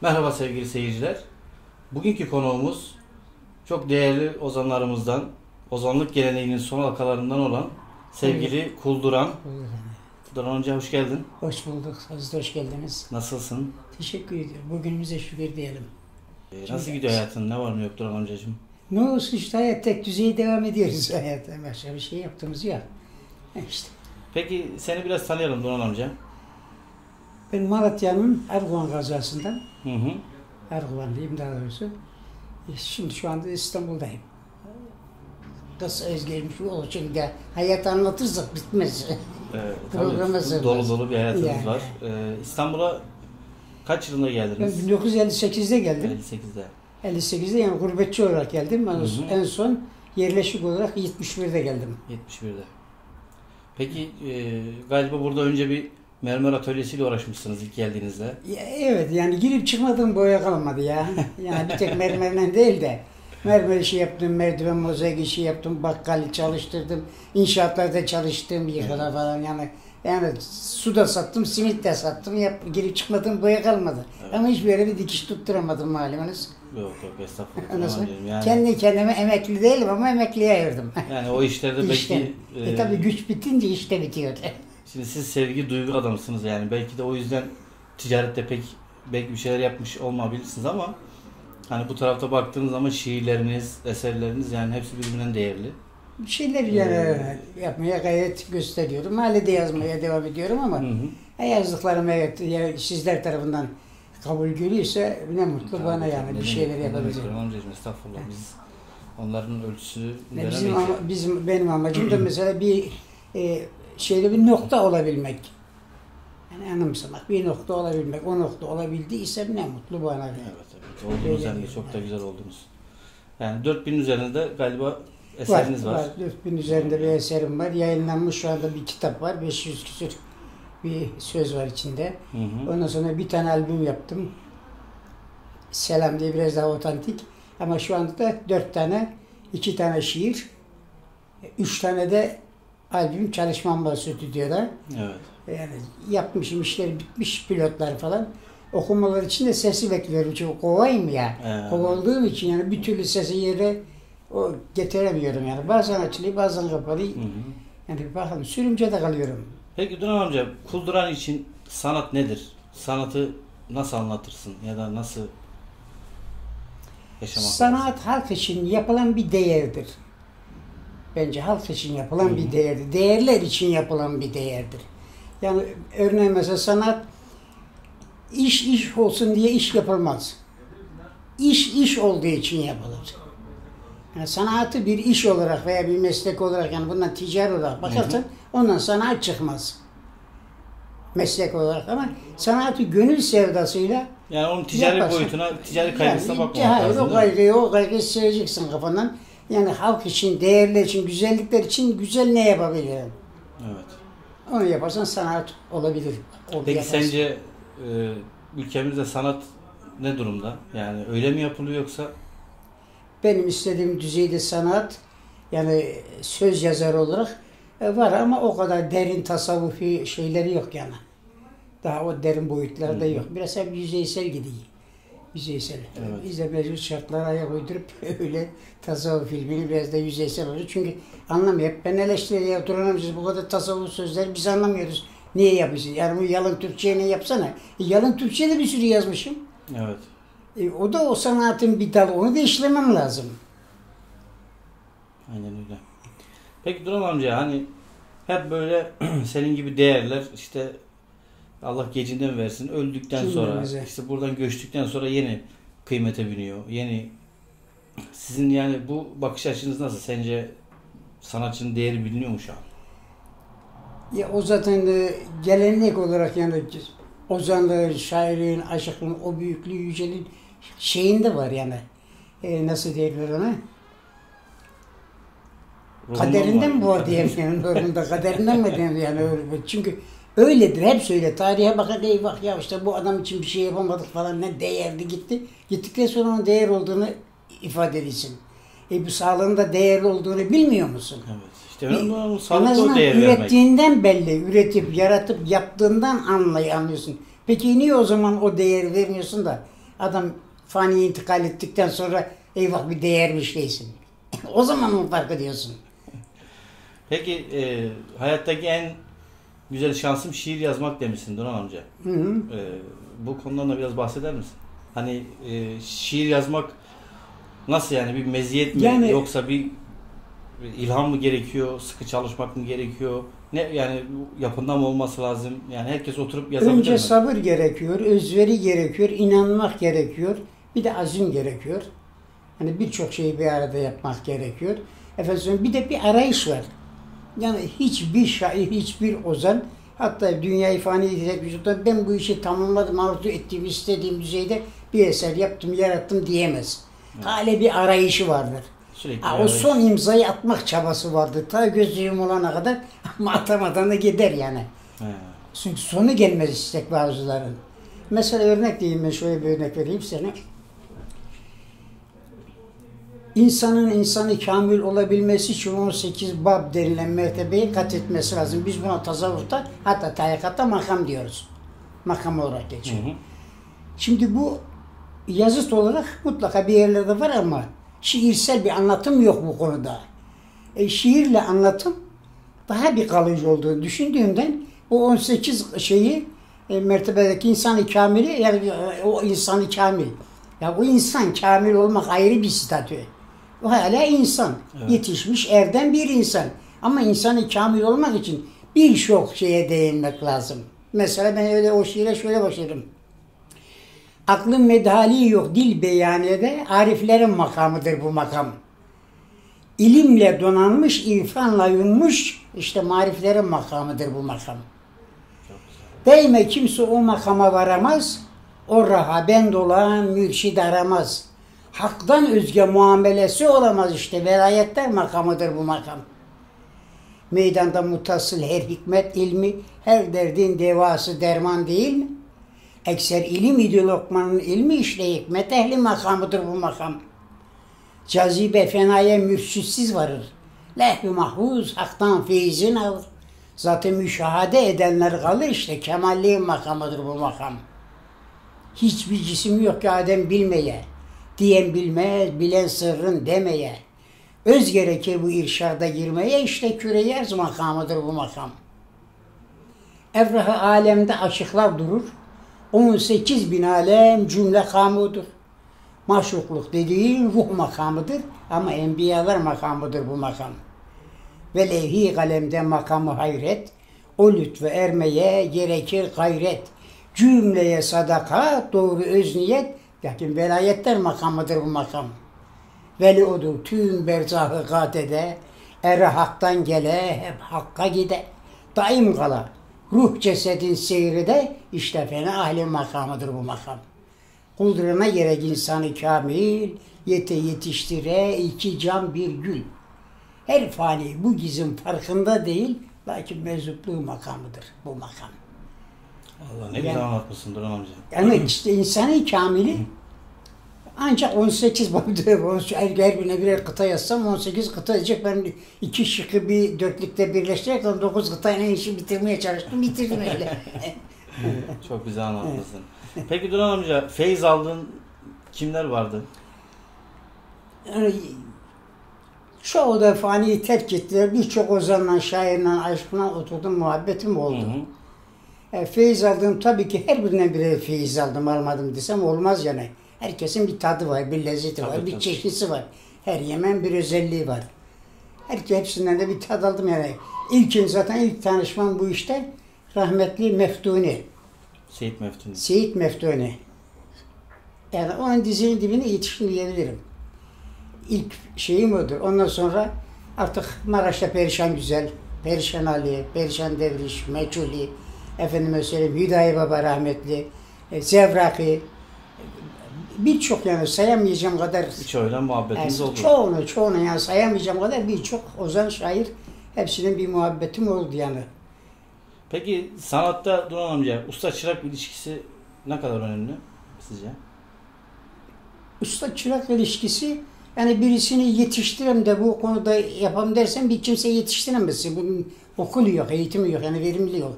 Merhaba sevgili seyirciler. Bugünkü konuğumuz çok değerli ozanlarımızdan, ozanlık geleneğinin son halkalarından olan sevgili Kulduran. Kulduran Hoca hoş geldin. Hoş bulduk. Siz de hoş geldiniz. Nasılsın? Teşekkür ediyorum. Bugünümüze şükür diyelim. Ee, nasıl gidiyor hayatın? Ne var mı yok Duran amcacığım? Ne olsun işte hayat tek düzeye devam ediyoruz hayata. Başka bir şey yaptığımız yok. İşte Peki seni biraz tanıyalım Duran amca. Ben Malatya'nın Erguvan kazasından, Hı hı. Erguvanlıyım daha doğrusu. E, Şimdi şu anda İstanbul'dayım. Nasıl olduğu için de hayat anlatırsak bitmez. Evet, sığmaz. dolu dolu bir hayatınız Yani. var. Ee, İstanbul'a kaç yılında Ben geldiniz? 1958'de geldim. 58'de. 58'de yani gurbetçi olarak geldim. En, Hı hı. en son yerleşik olarak 71'de geldim. 71'de. Peki e, galiba burada önce bir mermer atölyesiyle uğraşmışsınız ilk geldiğinizde. Ya, evet yani girip çıkmadığım boya kalmadı ya. Yani bir tek mermerle değil de mermer işi yaptım, merdiven mozaik işi yaptım, bakkal çalıştırdım, inşaatlarda çalıştım, yıkada falan yani. Yani su da sattım, simit de sattım, yap, girip çıkmadığım boya kalmadı. Evet. Ama hiçbir yere bir dikiş tutturamadım malumunuz. Yok yok estağfurullah. Diyorum. Yani, Kendi kendime emekli değilim ama emekliye ayırdım. yani o işlerde belki İşte. e, E tabi güç bitince işte bitiyor. Şimdi siz sevgi duygu adamsınız yani belki de o yüzden ticarette pek belki bir şeyler yapmış olmayabilirsiniz ama hani bu tarafta baktığınız zaman şiirleriniz, eserleriniz yani hepsi birbirinden değerli. Bir şeyler yani yapmaya gayret gösteriyorum. Hala de yazmaya devam ediyorum ama Hı hı. Yazdıklarım evet ya sizler tarafından kabul görüyorsa ne mutlu bana Tabii, yani tabii. bir şeyler yapabilirim. Estağfurullah biz onların ölçüsü Ne bizim, ama, bizim benim amacım da mesela bir e, şeyde bir nokta olabilmek. Yani anımsamak, bir nokta olabilmek. O nokta olabildiyse ne mutlu bana. Evet evet. Oldunuz Öyle hem de değil, çok da güzel oldunuz. Yani 4000 üzerinde galiba eseriniz var. var. 4000 üzerinde bir eserim var. Yayınlanmış şu anda bir kitap var. 500 küsür bir söz var içinde. Hı hı. Ondan sonra bir tane albüm yaptım. Selam diye biraz daha otantik. Ama şu anda da dört tane, iki tane şiir, üç tane de albüm çalışmam var stüdyoda. Evet. Yani yapmışım işler bitmiş pilotlar falan. Okumalar için de sesi bekliyorum çünkü kovayım ya. Evet. Kova olduğum için yani bir türlü sesi yere o getiremiyorum yani. Bazen açılıyor bazen kapanıyor. Hı hı. Yani bakalım sürümcede kalıyorum. Peki Duran amca, Kulduran için sanat nedir? Sanatı nasıl anlatırsın ya da nasıl yaşamak Sanat halk için yapılan bir değerdir. Bence halk için yapılan Hı hı. bir değerdir. Değerler için yapılan bir değerdir. Yani örneğin mesela sanat iş iş olsun diye iş yapılmaz. İş iş olduğu için yapılır. Yani sanatı bir iş olarak veya bir meslek olarak yani bundan ticari olarak bakarsan ondan sanat çıkmaz. Meslek olarak ama sanatı gönül sevdasıyla Yani onun ticari Yaparsın. boyutuna, ticari kaygısına yani, bakmamak hayır, lazım. o değil mi? kaygıyı, o kaygıyı sileceksin kafandan. Yani halk için, değerler için, güzellikler için güzel ne yapabilirim? Evet. Onu yaparsan sanat olabilir. O Peki yaparsın. sence e, ülkemizde sanat ne durumda? Yani öyle mi yapılıyor yoksa Benim istediğim düzeyde sanat, yani söz yazarı olarak e, var ama o kadar derin tasavvufi şeyleri yok yani. Daha o derin boyutlarda hı. yok. Biraz hep yüzeysel gidiyor. Yüzeysel. Evet. Biz de mevcut şartlara ayak uydurup öyle tasavvuf filmini biraz da yüzeysel oluyor. Çünkü anlamıyor. Hep Ben eleştiriye amcası bu kadar tasavvuf sözleri biz anlamıyoruz. Niye yapıyorsun? Yani bu yalın Türkçe'ye ne yapsana. E, yalın Türkçe'ye de bir sürü yazmışım. evet. E, o da o sanatın bir dalı. Onu da işlemem lazım. Aynen öyle. Peki Duran amca hani hep böyle senin gibi değerler işte Allah gecinden versin öldükten sonra işte buradan göçtükten sonra yeni kıymete biniyor. Yeni sizin yani bu bakış açınız nasıl? Sence sanatçının değeri biliniyor mu şu an? Ya o zaten de gelenek olarak yani ozanlığın, şairin, aşıkın, o büyüklüğü, yüceliğin şeyinde var yani. E, nasıl diyorlar ona? Ruhundan Kaderinden mi var diye yani normunda kaderinden mi diyeyim yani öyle. Çünkü öyledir hep söyle. Tarihe bakar eyvah ya işte bu adam için bir şey yapamadık falan ne değerli gitti. Gittikten sonra onun değer olduğunu ifade edilsin. E bu sağlığın da değerli olduğunu bilmiyor musun? Evet. İşte olan o En azından değer vermek. ürettiğinden belli. Üretip, yaratıp, yaptığından anlay anlıyorsun. Peki niye o zaman o değeri vermiyorsun da Adam faniye intikal ettikten sonra eyvah bir değermiş değilsin. o zaman mı fark ediyorsun? Peki e, hayattaki en güzel şansım şiir yazmak demişsin Duran amca. Hı hı. E, bu konudan da biraz bahseder misin? Hani e, şiir yazmak nasıl yani bir meziyet mi Yani- yoksa bir bir ilham mı gerekiyor, sıkı çalışmak mı gerekiyor? Ne yani yapından mı olması lazım? Yani herkes oturup yazabilir Önce mi? sabır gerekiyor, özveri gerekiyor, inanmak gerekiyor. Bir de azim gerekiyor. Hani birçok şeyi bir arada yapmak gerekiyor. Efendim bir de bir arayış var. Yani hiçbir şair, hiçbir ozan hatta dünyayı fani edecek vücutta ben bu işi tamamladım, arzu ettiğim, istediğim düzeyde bir eser yaptım, yarattım diyemez. Hala bir arayışı vardır. Sürekli Ha, o son imzayı atmak çabası vardı. Ta gözü yumulana kadar ama atamadan da gider yani. He. Çünkü sonu gelmez istek bazıların. Mesela örnek diyeyim ben şöyle bir örnek vereyim sana. İnsanın insanı kamil olabilmesi için 18 bab denilen mertebeyi kat etmesi lazım. Biz buna tasavvufta hatta tarikatta makam diyoruz. Makam olarak geçiyor. Hı hı. Şimdi bu yazıt olarak mutlaka bir yerlerde var ama şiirsel bir anlatım yok bu konuda. E, şiirle anlatım daha bir kalıcı olduğunu düşündüğümden bu 18 şeyi e, mertebedeki insanı kamili yani e, o insanı kamil. Ya o insan kamil olmak ayrı bir statü. O hala insan. Evet. Yetişmiş erden bir insan. Ama insanı kamil olmak için birçok şeye değinmek lazım. Mesela ben öyle o şiire şöyle başladım. Aklın medhali yok dil beyanede ariflerin makamıdır bu makam. İlimle donanmış, irfanla yunmuş işte mariflerin makamıdır bu makam. Değme kimse o makama varamaz, o raha bend olan mürşid aramaz. Hak'tan özge muamelesi olamaz işte velayetler makamıdır bu makam. Meydanda mutasıl her hikmet ilmi, her derdin devası derman değil mi? Ekser ilim idi Lokman'ın ilmi işte hikmet ehli makamıdır bu makam. Cazibe fenaya mürşitsiz varır. Lehv-i mahfuz haktan feyzin alır. Zaten müşahede edenler kalır işte kemalliğin makamıdır bu makam. Hiçbir cisim yok ki Adem bilmeye. Diyen bilmez, bilen sırrın demeye. Öz gerekir bu irşada girmeye işte küre arz makamıdır bu makam. Evrahı alemde açıklar durur. 18 bin alem cümle kamudur. Maşukluk dediğin ruh makamıdır ama enbiyalar makamıdır bu makam. Ve levhi kalemde makamı hayret, o lütfu ermeye gerekir gayret. Cümleye sadaka, doğru öz niyet, lakin velayetler makamıdır bu makam. Veli odur tüm berzahı katede, ere haktan gele, hep hakka gide. Daim kala, ruh cesedin seyri de işte fena ahli makamıdır bu makam. Kuldurana gerek insanı kamil, yete yetiştire iki can bir gül. Her fani bu gizin farkında değil, lakin mezupluğu makamıdır bu makam. Allah ne Yani- güzel anlatmışsın Duran amca. Yani işte insanın kamili ancak 18 boyunda her, her birine birer kıta yazsam 18 kıta edecek. Ben iki şıkkı bir dörtlükte birleştirerek 9 kıtayla işi bitirmeye çalıştım. Bitirdim öyle. Çok güzel anlatmışsın. Peki Duran amca feyiz aldığın kimler vardı? Yani çoğu da faniyi terk ettiler. Birçok ozanla, şairle, aşkına oturdum, muhabbetim Hı oldu. hı. E, feyiz aldım tabii ki her birinden birer feyiz aldım almadım desem olmaz yani. Herkesin bir tadı var, bir lezzeti var, Tabii, bir tabii. çeşnisi var. Her yemen bir özelliği var. Her hepsinden de bir tad aldım yani. İlkin zaten ilk tanışmam bu işte rahmetli Meftuni. Seyit Meftun. Seyit Meftuni. Yani onun dizinin dibine yetiştim diyebilirim. İlk şeyim odur. Ondan sonra artık Maraş'ta Perişan Güzel, Perişan Ali, Perişan Devriş, Meçhuli, efendime söyleyeyim Hüdayi Baba rahmetli, e, Zevraki, birçok yani sayamayacağım kadar Birçoğuyla muhabbetimiz yani oldu. çoğunu çoğunu yani sayamayacağım kadar birçok ozan şair hepsinin bir muhabbetim oldu yani. Peki sanatta Duran amca usta çırak ilişkisi ne kadar önemli sizce? Usta çırak ilişkisi yani birisini yetiştirem de bu konuda yapam dersen bir kimse yetiştiremezsin. Bunun okulu yok, eğitimi yok, yani verimli yok.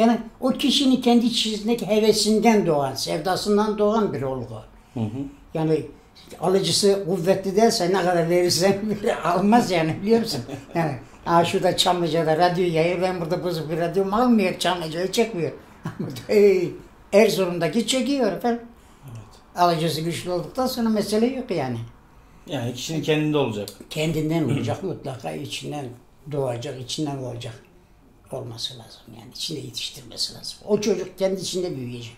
Yani o kişinin kendi içindeki hevesinden doğan, sevdasından doğan bir olgu. Hı hı. Yani alıcısı kuvvetli değilse ne kadar verirsen almaz yani biliyor musun? Yani ha şurada Çamlıca'da radyo yayıyor ben burada bozuk bir radyom almıyor Çamlıca'yı çekmiyor. Ama Erzurum'daki çekiyor efendim. Evet. Alıcısı güçlü olduktan sonra mesele yok yani. Yani kişinin kendinde olacak. Kendinden olacak mutlaka içinden doğacak, içinden olacak olması lazım. Yani içinde yetiştirmesi lazım. O çocuk kendi içinde büyüyecek.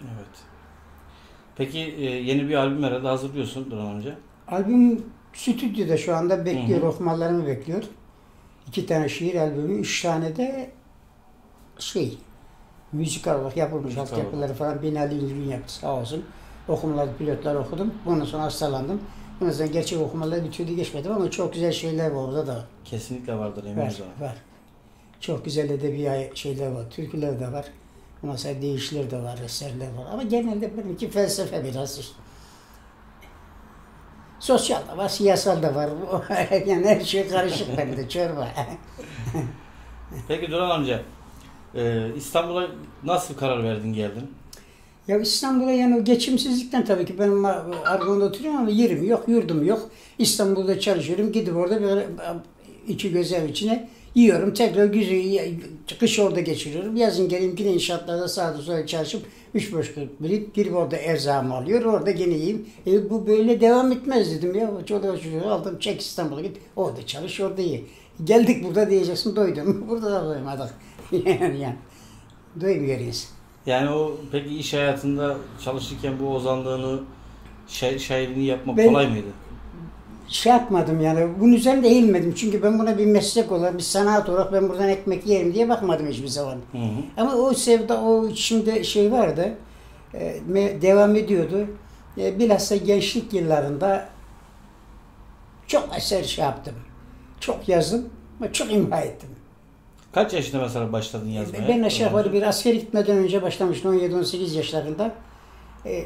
Evet. Peki e, yeni bir albüm herhalde hazırlıyorsun Duran amca. Albüm stüdyoda şu anda bekliyor, okumalarımı bekliyor. İki tane şiir albümü, üç tane de şey, müzikal olarak yapılmış Müzikal altyapıları falan Binali İlgin yaptı sağ olsun. Okumaları, pilotlar okudum. Ondan sonra hastalandım. Ondan sonra gerçek okumalar bir türlü geçmedim ama çok güzel şeyler var orada da. Kesinlikle vardır Var, eminiz ona. var. Çok güzel edebi şeyler var, türküler de var. Ondan sonra deyişler de var, eserler var. Ama genelde benimki felsefe biraz işte. Sosyal da var, siyasal da var. yani her şey karışık bende, çorba. Peki Duran amca e, İstanbul'a nasıl karar verdin geldin? ya İstanbul'a yani geçimsizlikten tabii ki ben Argon'da oturuyorum ama yerim yok, yurdum yok. İstanbul'da çalışıyorum, gidip orada böyle iki göz ev içine yiyorum. Tekrar güzel, kış orada geçiriyorum. Yazın geleyim yine inşaatlarda sağda sola çalışıp üç beş kırk bilip girip orada erzağımı alıyor. Orada gene yiyeyim. E, bu böyle devam etmez dedim ya. Çoluğa çocuğu aldım çek İstanbul'a git. Orada çalış orada ye. Geldik burada diyeceksin doydum. burada da doymadık. yani yani. Doymuyoruz. Yani o peki iş hayatında çalışırken bu ozanlığını şa- şairliğini yapmak Ben- kolay mıydı? Şey yapmadım yani bunun üzerinde eğilmedim. Çünkü ben buna bir meslek olarak, bir sanat olarak ben buradan ekmek yerim diye bakmadım hiçbir zaman. Hı hı. Ama o sevda, o içimde şey vardı. e, devam ediyordu. E, bilhassa gençlik yıllarında çok eser şey yaptım. Çok yazdım ama çok imha ettim. Kaç yaşında mesela başladın yazmaya? Ben aşağı yukarı bir askere gitmeden önce başlamıştım 17-18 yaşlarında. E, e,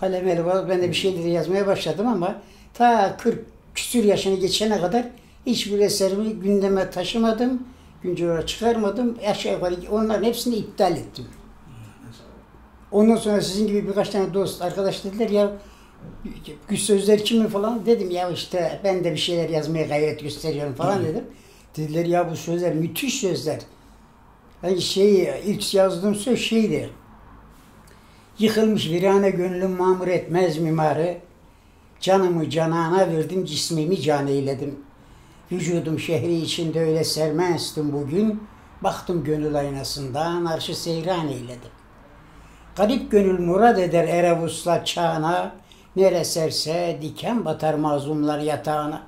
kalem eli var. Ben de bir şeyleri yazmaya başladım ama ta 40 küsür yaşını geçene kadar hiçbir eserimi gündeme taşımadım. Güncel olarak çıkarmadım. Aşağı yukarı onların hepsini iptal ettim. Ondan sonra sizin gibi birkaç tane dost, arkadaş dediler ya güç sözler kimi falan dedim ya işte ben de bir şeyler yazmaya gayret gösteriyorum falan dedim. Dediler ya bu sözler müthiş sözler. Yani şey ilk yazdığım söz şeydi. Yıkılmış virane gönlüm mamur etmez mimarı. Canımı canana verdim, cismimi can eyledim. Vücudum şehri içinde öyle sermezdim bugün. Baktım gönül aynasından arşı seyran eyledim. Garip gönül murad eder erevusla çağına. Nere serse diken batar mazlumlar yatağına.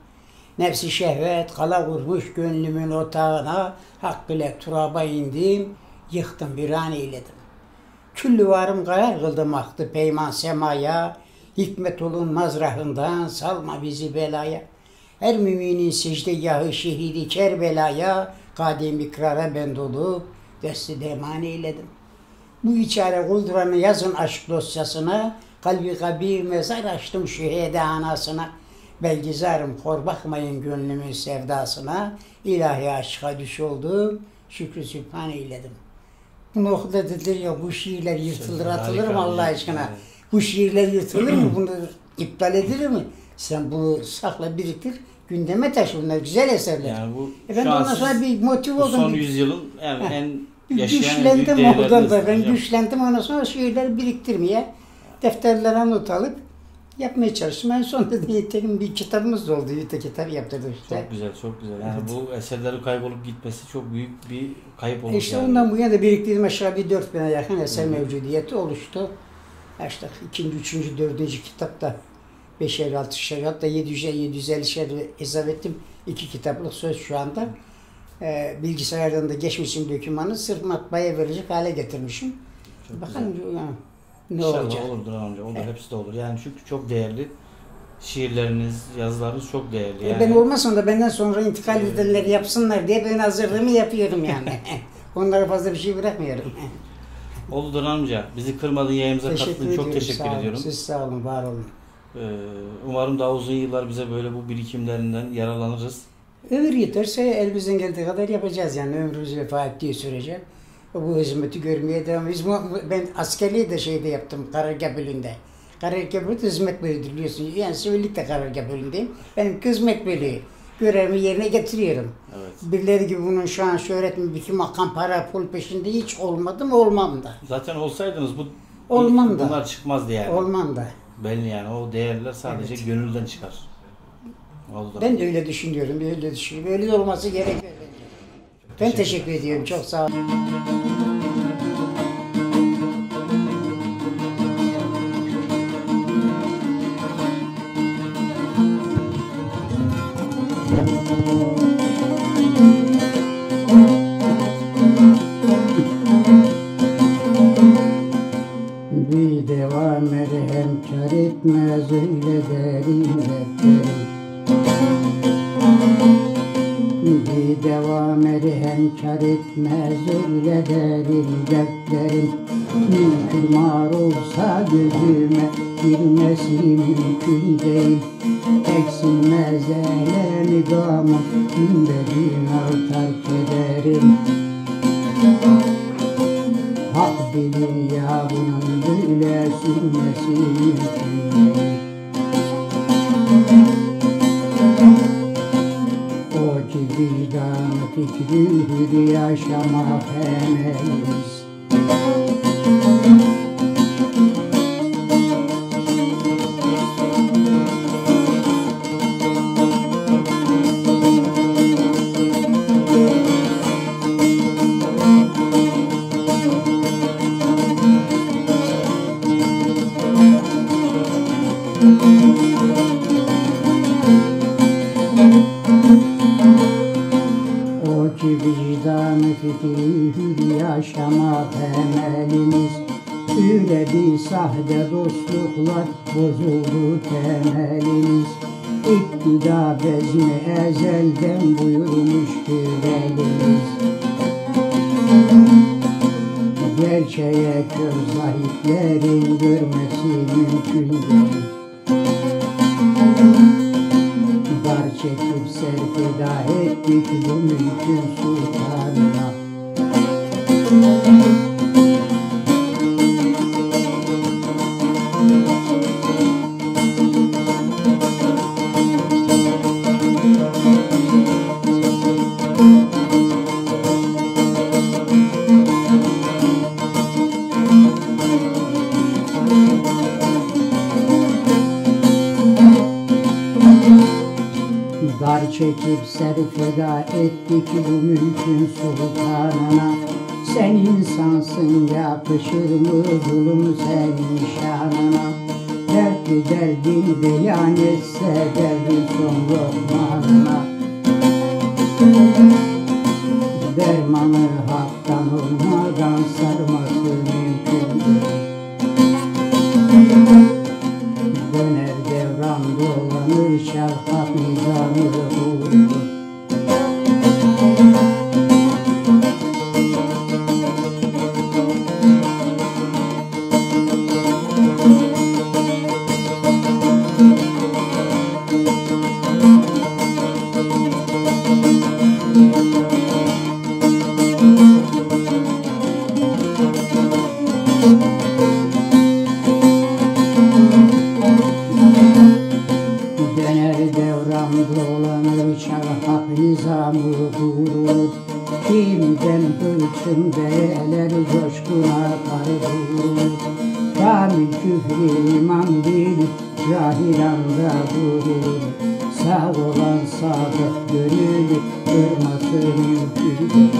Nefsi şehvet kala vurmuş gönlümün otağına. Hakkı ile turaba indim, yıktım bir an eyledim. Küllü varım gayar kıldım aktı peyman semaya. Hikmet olun mazrahından salma bizi belaya. Her müminin secdegahı şehidi Kerbela'ya kadem ikrara ben dolup desti deman eyledim. Bu içare kulduranı yazın aşk dosyasına, kalbi kabir mezar açtım şühede anasına. Belgizarım hor bakmayın gönlümün sevdasına, ilahi aşka düş oldum, şükrü sübhan eyledim. Okuda dediler ya bu şiirler yırtılır atılır mı Allah aşkına? evet. Bu şiirler yırtılır mı? Bunu iptal edilir mi? Sen bunu sakla biriktir, gündeme taşı bunlar güzel eserler. Yani bu E ben de ondan sonra bir motiv oldum. son yüzyılın yani Heh. en yaşayan en güçlendim oradan da. Ben hocam. güçlendim ondan sonra şiirleri biriktirmeye, defterlere not alıp yapmaya çalıştım. En sonunda da Yiğit'in bir kitabımız da oldu. Yiğit'e kitap yaptırdım işte. Çok güzel, çok güzel. Yani bu eserlerin kaybolup gitmesi çok büyük bir kayıp. E işte yani. ondan bu yana biriktirdim aşağı bir dört bine yakın eser mevcudiyeti oluştu. İşte ikinci, üçüncü, dördüncü kitapta beşer, altışer hatta yedi yüze, yedi yüz ellişer hesap ettim. İki kitaplık söz şu anda. Ee, bilgisayardan da geçmişim dokümanı sırf matbaaya verecek hale getirmişim. Çok Bakalım güzel. ya, ne İnşallah olacak. olur Duran amca. Olur. Hepsi de olur. Yani çünkü çok değerli. Şiirleriniz, yazılarınız çok değerli. E Yani. Ben olmasam da benden sonra intikal edenler yapsınlar diye ben hazırlığımı yapıyorum yani. Onlara fazla bir şey bırakmıyorum. Oldu amca. Bizi kırmadın teşekkür katıldın. Çok teşekkür sağ olun. ediyorum. Siz sağ olun, var olun. Ee, umarım daha uzun yıllar bize böyle bu birikimlerinden yararlanırız. Ömür yeterse elimizden geldiği kadar yapacağız yani ömrümüz vefa ettiği sürece. Bu hizmeti görmeye devam. Bu- Ben askerliği de şeyde yaptım, Karagah bölüğünde. Karargah bölüğü hizmet bölüğüdür biliyorsun. Yani sivillik de karargah bölüğündeyim. Benim hizmet bölüğü. Görevimi yerine getiriyorum. Evet. Birileri gibi bunun şu an şöhret mi, bütün makam, para, pul peşinde hiç olmadım, olmam da. Zaten olsaydınız bu Olmam da. bunlar çıkmazdı yani. Olmam da. Belli yani o değerler sadece Evet. gönülden çıkar. Oldu. Ben de öyle düşünüyorum, öyle düşünüyorum. Öyle olması gerekiyor bence. Ben teşekkür ediyorum, çok sağ olun. Devam merhem kar etmez öyle derin dertlerim. Mümkün mar olsa gözüme girmesi mümkün değil. Eksilmez elemi gamım gün artar kederim Hak bilir ya bunun böyle sürmesi mümkün değil. Vicdanı fikri yaşamak emeliz. Gerçeğe kör zahitlerin görmesi mümkün değil. Dar çekip serfeda ettik bu mülkün sultanına Dar çekip serfeda ettik bu mülkün sultanına. Sen insansın yakışır mı zulüm senin şanına Dertli derdin beyan etse derdin son lokmanına Dermanı haktan olmadan sarması Durur Sağ olan sadık gönül kırması mümkün değil